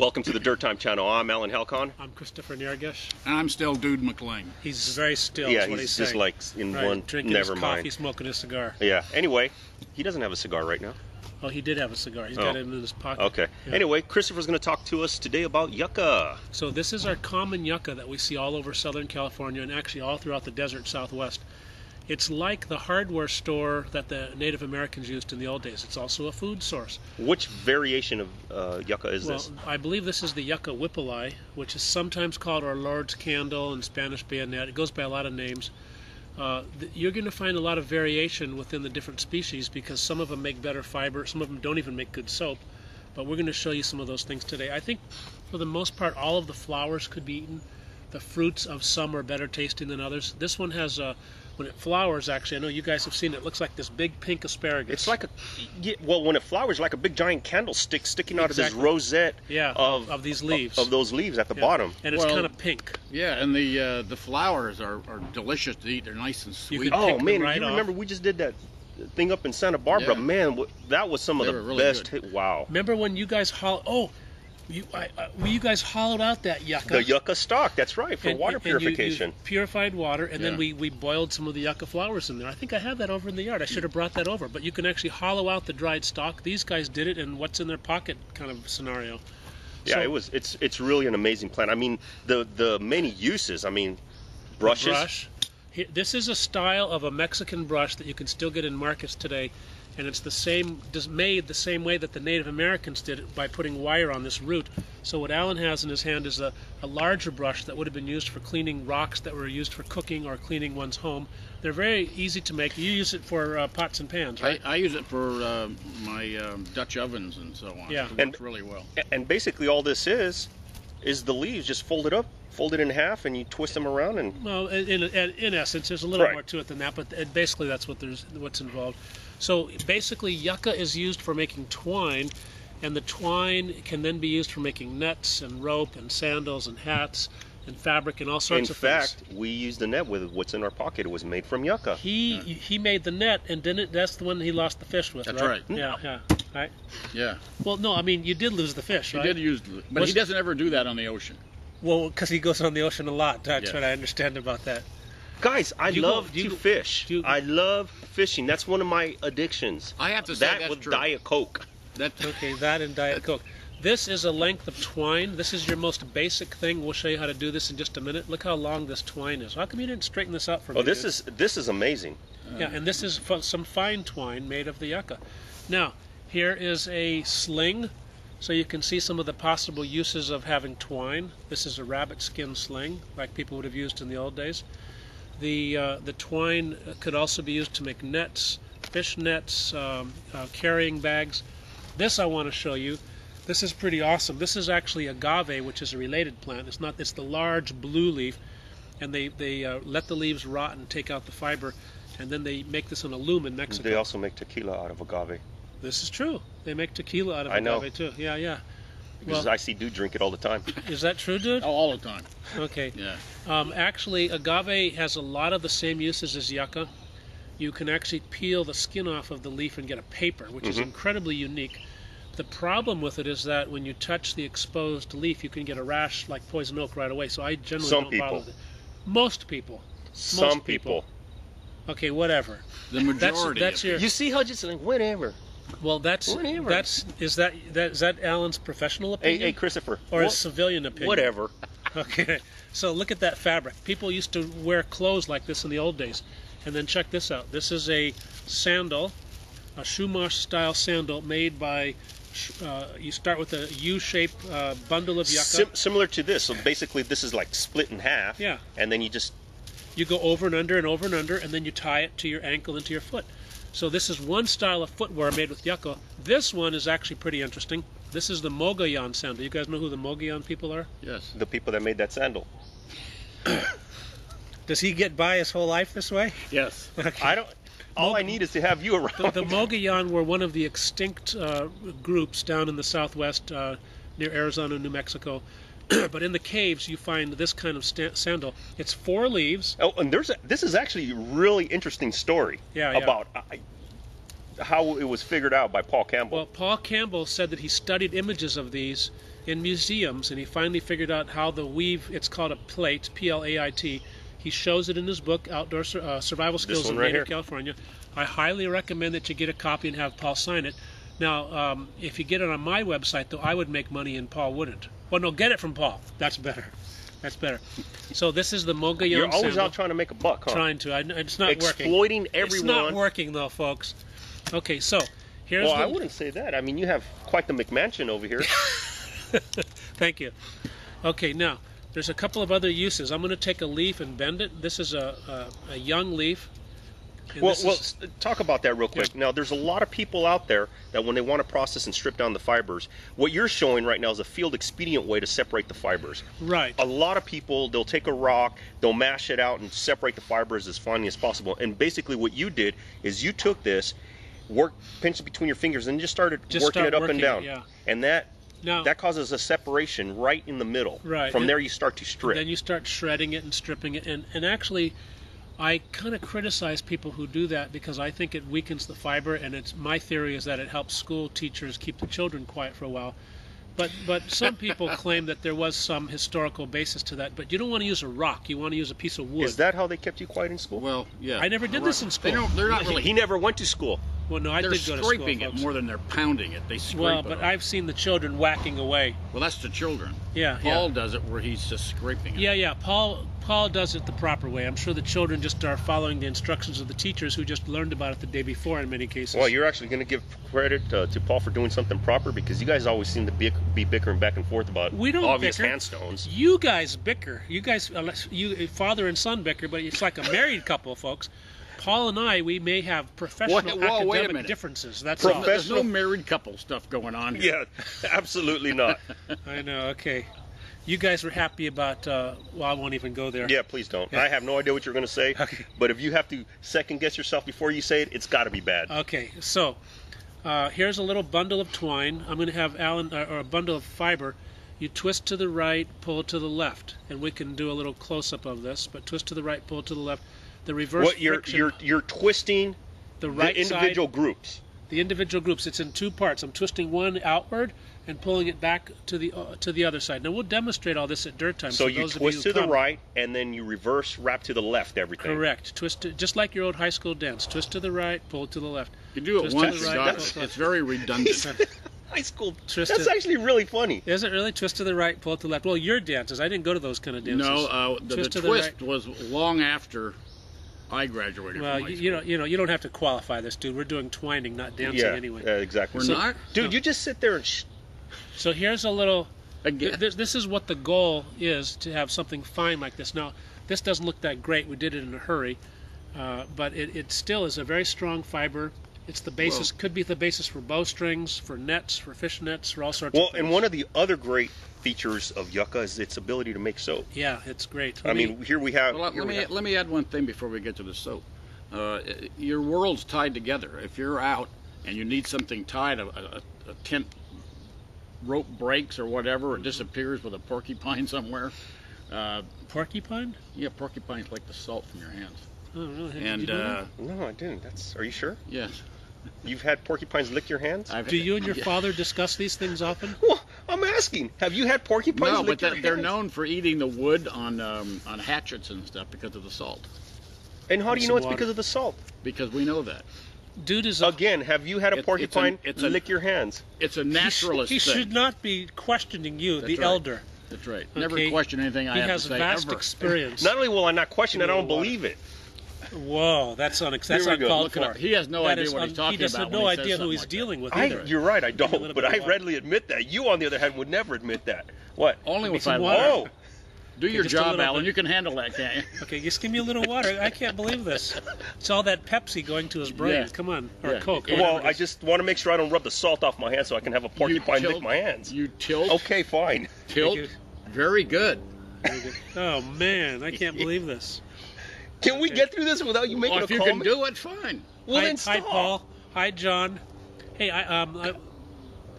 Welcome to the Dirt Time channel. I'm Alan Halcon. I'm Christopher Nyerges. And I'm still Dude McLean. He's very still. Yeah, is what he's he's just saying. like in right, one. drinking Never his mind. coffee, smoking a cigar. Yeah. Anyway, he doesn't have a cigar right now. Oh, he did have a cigar. He's Oh. got it in his pocket. Okay. Yeah. Anyway, Christopher's going to talk to us today about yucca. So this is our common yucca that we see all over Southern California and actually all throughout the desert Southwest. It's like the hardware store that the Native Americans used in the old days. It's also a food source. Which variation of uh, yucca is well, this? I believe this is the yucca whipplei, which is sometimes called our Lord's candle and Spanish bayonet. It goes by a lot of names. Uh, th- you're going to find a lot of variation within the different species because some of them make better fiber, some of them don't even make good soap. But we're going to show you some of those things today. I think for the most part, all of the flowers could be eaten. The fruits of some are better tasting than others. This one has, uh, when it flowers, actually, I know you guys have seen it, it looks like this big pink asparagus. It's like a yeah, well, when it flowers, like a big giant candlestick sticking out of this rosette Yeah, of, of these leaves. of, those leaves at the Yeah. bottom. And it's Well, kind of pink. Yeah, and the uh, the flowers are, are delicious to eat. They're nice and You sweet. Oh man, right you off. remember we just did that thing up in Santa Barbara? Yeah. Man, that was some of the really best. good. Hit. Wow. Remember when you guys holl oh, you I, uh, well, you guys hollowed out that yucca. The yucca stalk. That's right for and- water and you- you purification. purified water, and then we, we boiled some of the yucca flowers in there. I think I have that over in the yard. I should have brought that over. But you can actually hollow out the dried stalk. These guys did it in what's in their pocket kind of scenario. Yeah, So- it was. It's it's really an amazing plant. I mean, the the many uses. I mean, brushes. brush. Here- This is a style of a Mexican brush that you can still get in markets today, and it's the same, made the same way that the Native Americans did it by putting wire on this root. So what Alan has in his hand is a, a larger brush that would have been used for cleaning rocks that were used for cooking or cleaning one's home. They're very easy to make. You use it for uh, pots and pans, right? I, I use it for uh, my um, Dutch ovens and so on. Yeah. it And- works really well. And basically, all this is, is the leaves just folded up, folded in half, and you twist them around, and Well, in, in, in essence, there's a little Right. more to it than that, but basically that's what there's what's involved. So basically, yucca is used for making twine, and the twine can then be used for making nets and rope and sandals and hats and fabric and all in sorts of fact, things. In fact, we used the net with what's in our pocket. It was made from yucca. He he made the net, and didn't that's the one he lost the fish with, That's right? right. Mm. Yeah, yeah. Right. Yeah, Well, no, I mean you did lose the fish, he right? did use, the, but Was- he doesn't ever do that on the ocean. Well, because he goes on the ocean a lot. That's Yeah. what I understand about that. Guys, I Do you go- love do to go- fish. you- I love fishing. That's one of my addictions. I have to say that that's with true. Diet Coke. That Okay, that and Diet Coke. This is a length of twine. This is your most basic thing. We'll show you how to do this in just a minute. Look how long this twine is. How come you didn't straighten this out for oh, me? Oh, this dude? is this is amazing. yeah, and this is some fine twine made of the yucca. Now, here is a sling, so you can see some of the possible uses of having twine. This is a rabbit skin sling, like people would have used in the old days. The uh, the twine could also be used to make nets, fish nets, um, uh, carrying bags. This I want to show you. This is pretty awesome. This is actually agave, which is a related plant. It's not. It's the large blue leaf, and they they uh, let the leaves rot and take out the fiber, and then they make this in a loom in Mexico. They also make tequila out of agave This is true. They make tequila out of I agave know. too. Yeah, yeah. because Well- I see dude drink it all the time. Is that true, dude? oh, all the time. Okay. Yeah, Um, actually, agave has a lot of the same uses as yucca. You can actually peel the skin off of the leaf and get a paper, which is Mhm. incredibly unique. The problem with it is that when you touch the exposed leaf, you can get a rash like poison oak right away. So I generally Some don't bother people. with it. Most people. Some people. people. Okay, whatever. the majority. that's of your- You see how just like whatever. Well, that's that's is that that is that Alan's professional opinion hey, Christopher. or his civilian opinion? whatever. Okay, so look at that fabric. People used to wear clothes like this in the old days. And then check this out. This is a sandal, a Chumash style sandal made by, uh, you start with a U-shaped uh, bundle of yucca. Sim- similar to this. So basically, this is like split in half. Yeah. And then you just You go over and under and over and under, and then you tie it to your ankle and to your foot. So this is one style of footwear made with yucca. This one is actually pretty interesting. This is the Mogollon sandal. You guys know who the Mogollon people are? Yes. the people that made that sandal. Does he get by his whole life this way? Yes. I don't. All I need is to have you around. The, the Mogollon were one of the extinct uh, groups down in the southwest uh, near Arizona, New Mexico. but in the caves, you find this kind of sta- sandal. It's four leaves. Oh, and there's a, this is actually a really interesting story Yeah, yeah. about. I, how it was figured out by Paul Campbell. Well, Paul Campbell said that he studied images of these in museums, and he finally figured out how the weave. It's called a plate, P-L-A-I-T. He shows it in his book, Outdoor Sur- uh, Survival Skills in right Native. California. I highly recommend that you get a copy and have Paul sign it. Now, um, if you get it on my website, though, I would make money and Paul wouldn't. Well, no, get it from Paul. That's better. That's better. So this is the Mogollon You're always sandal. out trying to make a buck, huh? trying to. I, it's not working. Exploiting everyone. It's not working though, folks. Okay, so here's Well, the. I wouldn't say that. I mean, you have quite the McMansion over here. Thank you. Okay, now there's a couple of other uses. I'm going to take a leaf and bend it. This is a a, a young leaf. Well, well, is- talk about that real quick. Now, there's a lot of people out there that when they want to process and strip down the fibers, what you're showing right now is a field expedient way to separate the fibers. right. A lot of people, they'll take a rock, they'll mash it out and separate the fibers as finely as possible. And basically, what you did is you took this, worked, pinched it between your fingers, and just started Just working start it up working and it, down. yeah. And that Now- that causes a separation right in the middle. Right. From And- there, you start to strip. Then you start shredding it and stripping it, and and actually. I kind of criticize people who do that because I think it weakens the fiber, and it's my theory is that it helps school teachers keep the children quiet for a while. But but some people claim that there was some historical basis to that. But you don't want to use a rock; you want to use a piece of wood. is that how they kept you quiet in school? Well, yeah. I never did this in school. They school. don't. They're not really. he never went to school. Well, no, I they're did go to scraping school. it folks. more than they're pounding it. They scrape Well, it. but off. I've seen the children whacking away. Well, that's the children. Yeah, Paul yeah. does it where he's just scraping it. Yeah, yeah. Paul Paul does it the proper way. I'm sure the children just are following the instructions of the teachers who just learned about it the day before in many cases. Well, you're actually going to give credit uh, to Paul for doing something proper because you guys always seem to be, be bickering back and forth about We don't obvious bicker. handstones. you guys bicker. You guys, you father and son bicker, but it's like a married couple, folks. Paul and I, we may have professional Whoa, whoa, wait a academic differences. That's Profe- all. There's no married couple stuff going on here. Yeah, absolutely not. I know. Okay, you guys were happy about. Uh, well, I won't even go there. Yeah, please don't. I have no idea what you're going to say, Okay. but if you have to second guess yourself before you say it, it's got to be bad. Okay, so uh, here's a little bundle of twine. I'm going to have Alan, uh, or a bundle of fiber. You twist to the right, pull to the left, and we can do a little close up of this. But twist to the right, pull to the left. The reverse what you're friction, you're you're twisting the right the individual side, groups. the individual groups. It's in two parts. I'm twisting one outward and pulling it back to the uh, to the other side. Now we'll demonstrate all this at dirt time. So you those of twist who to the come- right and then you reverse wrap to the left everything. Correct. Twist to, just like your old high school dance. Twist to the right, pull to the left. You do it Twist to once, the right, got it. It's left. very redundant. High school. Twist That's to- actually really funny. Is it really twist to the right, pull to the left? Well, your dances. I didn't go to those kind of dances. no, uh, the, the Twist to the twist right. was long after I graduated Well, from high you, school. you know, you know, you don't have to qualify this, dude. We're doing twining, not dancing yeah, anyway. uh, exactly. We're So- not? dude. No. You just sit there and. Sh- So here's a little. Again, This, this is what the goal is to have something fine like this. Now, this doesn't look that great. We did it in a hurry, uh, but it, it still is a very strong fiber. It's the basis. could be the basis for bowstrings, for nets, for fish nets, for all sorts well, of things. and one of the other great features of yucca is its ability to make soap. yeah, it's great. I me- mean, here we have. Well, let, here let we me have- let me add one thing before we get to the soap. Uh, your world's tied together. If you're out and you need something tied, a, a, a tent rope breaks or whatever, it disappears with a porcupine somewhere. Uh, porcupine. yeah, porcupines like the salt from your hands. Oh, really? Did you And do that? uh, No, I didn't. That's. Are you sure? yes, You've had porcupines lick your hands? I've, do you and your yeah. father discuss these things often? Well, I'm asking. Have you had porcupines No, lick but your they're, they're known for eating the wood on um, on hatchets and stuff because of the salt. And how do you know it's water. because of the salt? Because we know that Dude is a Again, have you had a It- it's porcupine an- it's an- lick your hands? it's a He sh- He, thing. should not be questioning you, the right. elder. That's right. Never Okay. question anything I he have has to say vast ever. experience. Not only will I not question it, I don't water. believe it. Whoa, that's unex- that's Here we go. uncalled Look it for. up. He has no That idea is what he's talking He does about have when no he says idea who something he's like that. dealing with I, either. you're right, I a little don't, bit but of I water. readily admit that. You, on the other hand, would never admit that. What? Only Give me if some I water. Oh, Do your just a job, little Alan. bit. You can handle that, can't you? Okay, just give me a little water. I can't believe this. It's all that Pepsi going to his brain. Yeah. Come on, or Yeah. Coke. or Yeah. well, it I is. just want to make sure I don't rub the salt off my hands so I can have a porcupine lick my hands. You tilt. Okay, fine. Tilt. you. Very good. Oh man, I can't believe this. Can we get through this without you making Well, a if you comment? can do it, fine. well, hi, then hi. Paul. Hi, John. Hey, I um, I,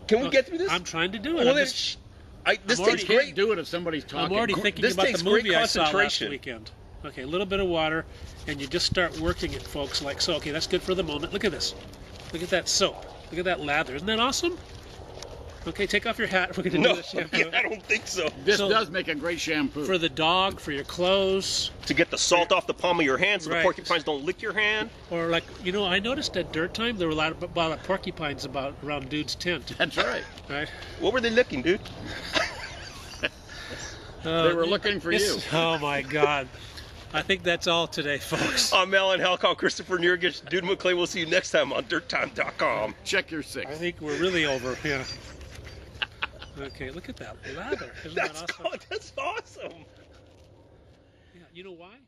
Can we get through this? I'm trying to do it. well, then, just- I, this I'm takes already- can't great. do it if somebody's talking. I'm already thinking this about the movie I saw last weekend. Okay, a little bit of water, and you just start working it, folks. Like so. Okay, that's good for the moment. Look at this. Look at that soap. Look at that lather. Isn't that awesome? Okay, take off your hat. We're going to No, do the shampoo. I don't think so. This So- does make a great shampoo. For the dog, for your clothes, To get the salt off the palm of your hand so Right. the porcupines don't lick your hand. or like you know, I noticed at dirt time there were a lot of, a lot of porcupines about around dude's tent. That's right. Right? What were they licking, dude? Uh, they were looking for you. Oh my God! I think that's all today, folks. I'm Alan Halcon, Christopher Nyerges, Dude McLean. We'll see you next time on DirtTime.com. Check your six. I think we're really over. Yeah. Okay, look at that lather. Isn't that That's, awesome? that's awesome. Yeah, you know why?